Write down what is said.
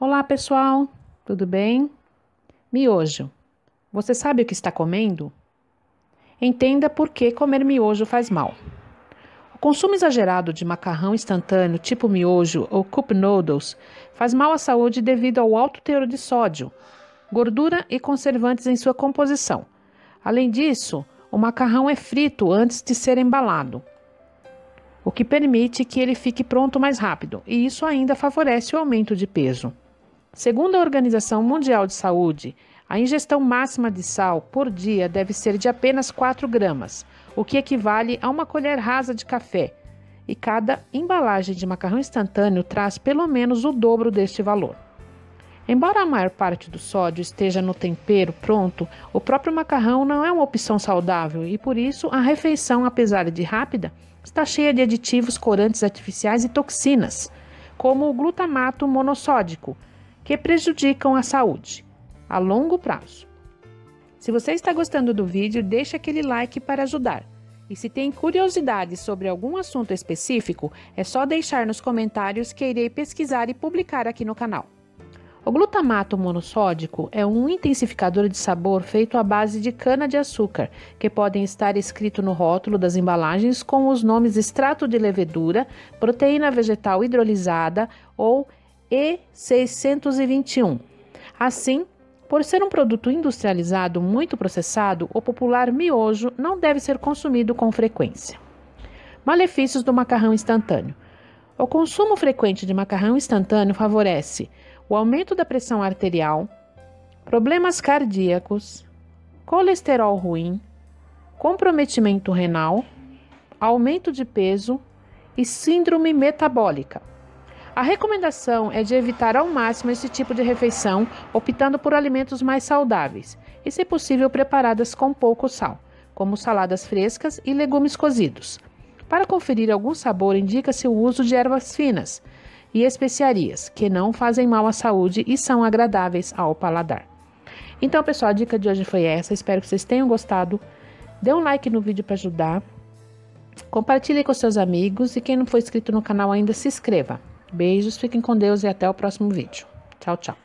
Olá, pessoal, tudo bem? Miojo. Você sabe o que está comendo? Entenda por que comer miojo faz mal. O consumo exagerado de macarrão instantâneo tipo miojo ou cup noodles faz mal à saúde devido ao alto teor de sódio, gordura e conservantes em sua composição. Além disso, o macarrão é frito antes de ser embalado o que permite que ele fique pronto mais rápido, e isso ainda favorece o aumento de peso. Segundo a Organização Mundial de Saúde, a ingestão máxima de sal por dia deve ser de apenas 4 gramas, o que equivale a uma colher rasa de café, e cada embalagem de macarrão instantâneo traz pelo menos o dobro deste valor. Embora a maior parte do sódio esteja no tempero pronto, o próprio macarrão não é uma opção saudável e por isso a refeição, apesar de rápida, está cheia de aditivos corantes artificiais e toxinas, como o glutamato monossódico, que prejudicam a saúde a longo prazo. Se você está gostando do vídeo, deixe aquele like para ajudar. E se tem curiosidade sobre algum assunto específico, é só deixar nos comentários que irei pesquisar e publicar aqui no canal. O glutamato monossódico é um intensificador de sabor feito à base de cana-de-açúcar, que podem estar escrito no rótulo das embalagens com os nomes extrato de levedura, proteína vegetal hidrolisada ou E621. Assim, por ser um produto industrializado muito processado, o popular miojo não deve ser consumido com frequência. Malefícios do macarrão instantâneo. O consumo frequente de macarrão instantâneo favorece o aumento da pressão arterial, problemas cardíacos, colesterol ruim, comprometimento renal, aumento de peso e síndrome metabólica. A recomendação é de evitar ao máximo esse tipo de refeição, optando por alimentos mais saudáveis e, se possível, preparadas com pouco sal, como saladas frescas e legumes cozidos. Para conferir algum sabor, indica-se o uso de ervas finas, e especiarias, que não fazem mal à saúde e são agradáveis ao paladar. Então, pessoal, a dica de hoje foi essa. Espero que vocês tenham gostado. Dê um like no vídeo para ajudar. Compartilhe com seus amigos e quem não for inscrito no canal ainda, se inscreva. Beijos, fiquem com Deus e até o próximo vídeo. Tchau, tchau.